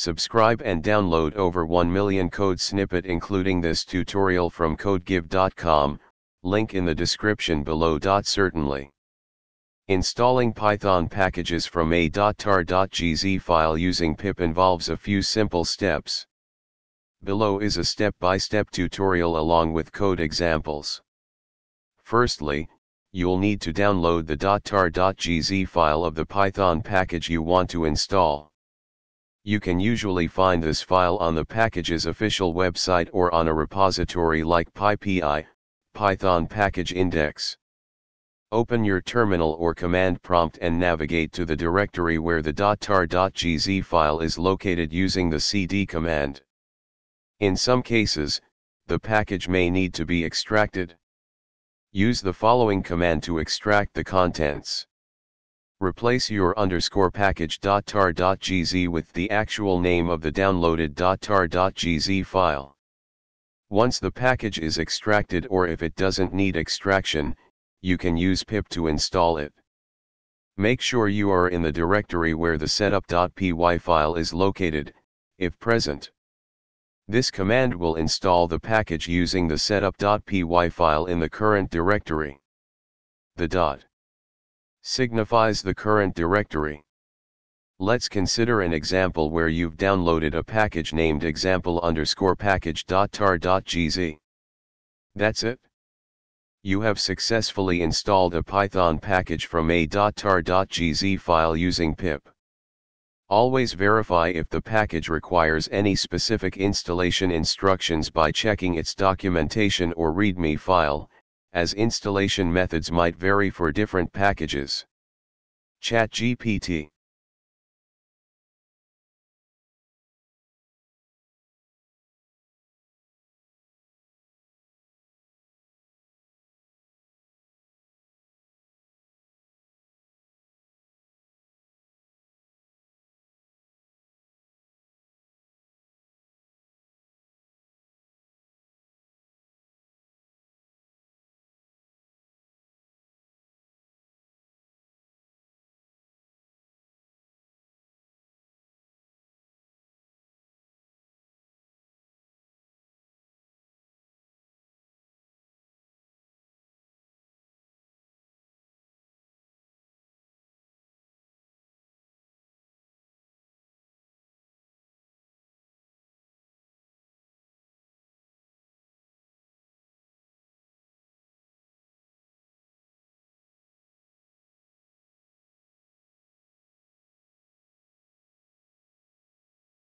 Subscribe and download over 1 million code snippet including this tutorial from codegive.com, link in the description below. Certainly. Installing Python packages from a .tar.gz file using pip involves a few simple steps. Below is a step-by-step -step tutorial along with code examples. Firstly, you'll need to download the .tar.gz file of the Python package you want to install. You can usually find this file on the package's official website or on a repository like PyPI, Python Package Index. Open your terminal or command prompt and navigate to the directory where the .tar.gz file is located using the cd command. In some cases, the package may need to be extracted. Use the following command to extract the contents. Replace your underscore package.tar.gz with the actual name of the downloaded .tar.gz file. Once the package is extracted or if it doesn't need extraction, you can use pip to install it. Make sure you are in the directory where the setup.py file is located, if present. This command will install the package using the setup.py file in the current directory. The dot signifies the current directory. Let's consider an example where you've downloaded a package named example underscore package.tar.gz. That's it. You have successfully installed a Python package from a .tar.gz file using pip. Always verify if the package requires any specific installation instructions by checking its documentation or README file, as installation methods might vary for different packages. ChatGPT